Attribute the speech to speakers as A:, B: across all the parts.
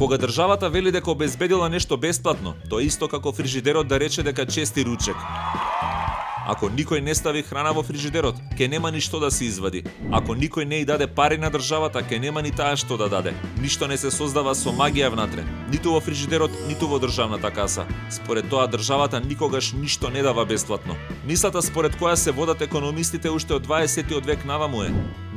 A: Кога државата вели дека обезбедила нешто бесплатно, тоа исто како фрижидерот да рече дека чести ручек. Ако никој не стави храна во фрижидерот, ке нема ни што да се извади. Ако никој не и даде пари на државата, ке нема ни таа што да даде. Ништо не се создава со магија внатре, ниту во фрижидерот, ниту во државната каса. Според тоа државата никогаш ништо не дава бесплатно. Мислата според која се водат економистите уште од 20 век наваму е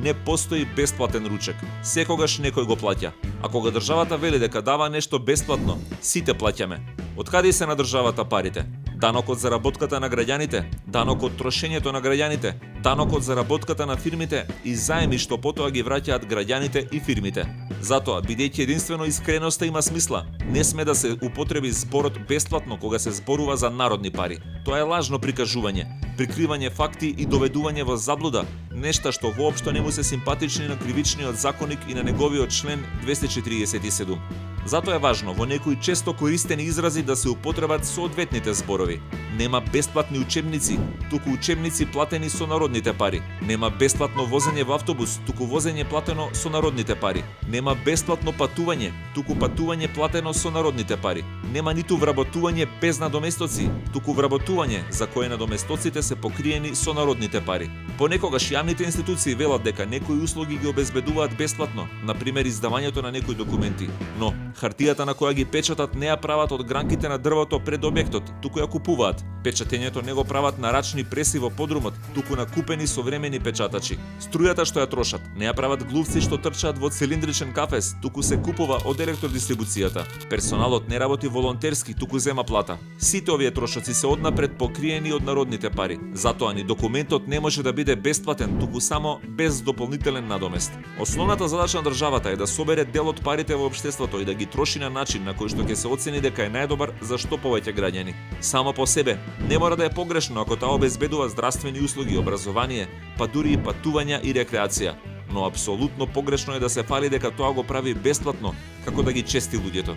A: не постои бесплатен ручек. Секогаш некој го плаќа. А кога државата вели дека дава нешто бесплатно, сите плаќаме. Од каде се на државата парите? Данок од заработката на граѓаните, данок од трошењето на граѓаните, данок од заработката на фирмите и заеми што потоа ги враќаат граѓаните и фирмите. Затоа, бидејќи единствено искреноста има смисла, не сме да се употреби зборот бесплатно кога се зборува за народни пари. Тоа е лажно прикажување, прикривање факти и доведување во заблуда, нешта што воопшто не му се симпатични на кривичниот законник и на неговиот член 247. Затоа е важно во некои често користени изрази да се употребат соодветните зборови. Нема бесплатни учебници, туку учебници платени со народните пари. Нема бесплатно возење во автобус, туку возење платено со народните пари. Нема бесплатно патување, туку патување платено со народните пари. Нема ниту вработување без надоместоци, туку вработување за кое надоместоците се покриени со народните пари. Понекогаш јавните институции велат дека некои услуги ги обезбедуваат бесплатно, на пример издавањето на некои документи, но Хартијата на која ги печатат не ја прават од гранките на дрвото пред објектот, туку ја купуваат. Печатењето не го прават на рачни преси во подрумот, туку на купени современи печатачи. Струјата што ја трошат, не ја прават глувци што трчаат во цилиндричен кафес, туку се купува од електродистрибуцијата. Персоналот не работи волонтерски, туку зема плата. Сите овие трошоци се однапред покриени од народните пари. Затоа ни документот не може да биде бесплатен, туку само без дополнителен надомест. Основната задача на државата е да собере дел од парите во општеството и да ги ги троши на начин на кој што ќе се оцени дека е најдобар за што повеќе граѓани. Само по себе не мора да е погрешно ако таа обезбедува здравствени услуги, образование, па дури и патувања и рекреација. Но апсолутно погрешно е да се фали дека тоа го прави бесплатно, како да ги чести луѓето.